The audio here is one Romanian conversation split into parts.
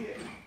here.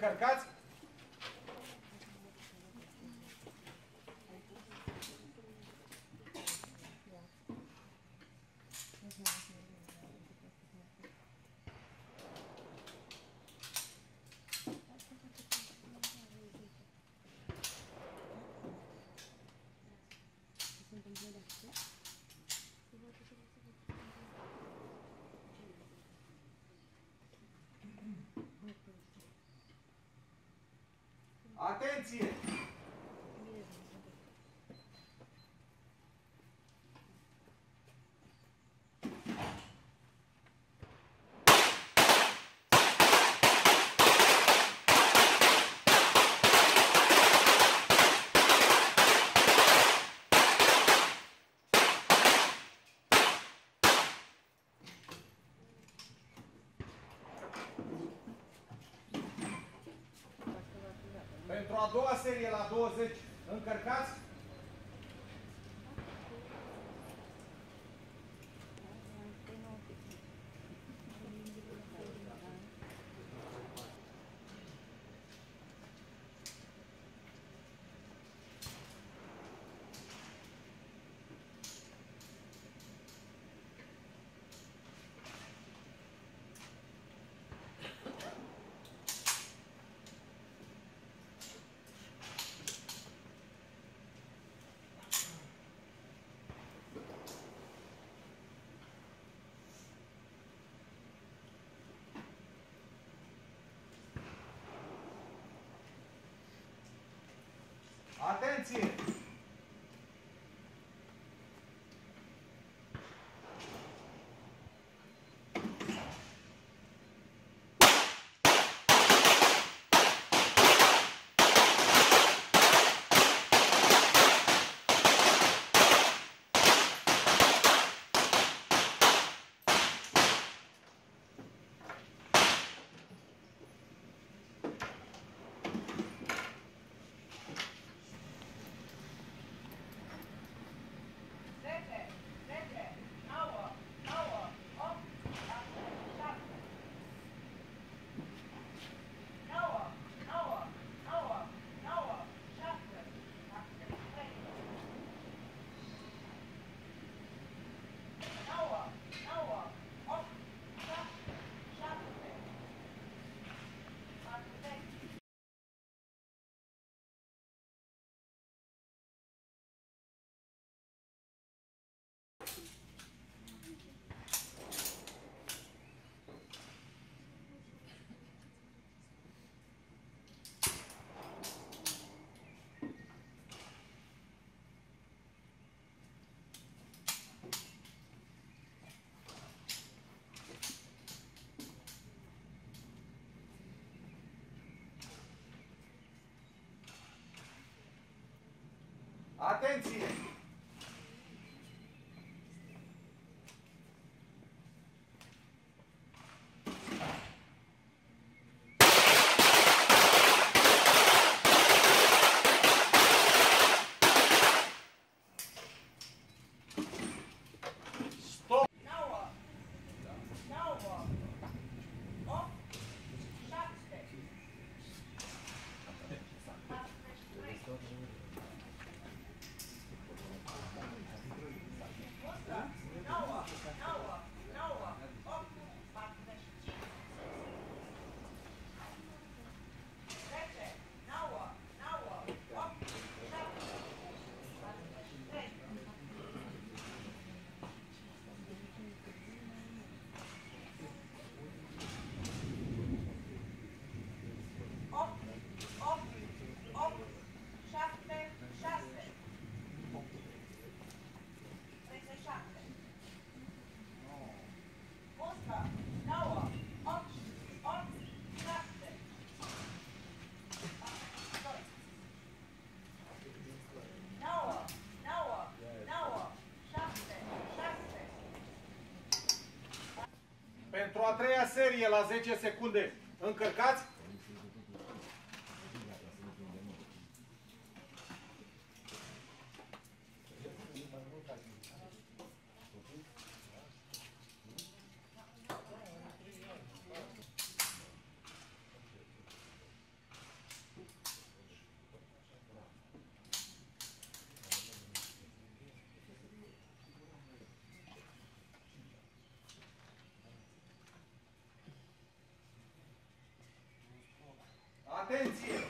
încărcați la doua serie, la 20, încărcați Atenção. Pentru a treia serie, la 10 secunde, încărcați Atenție!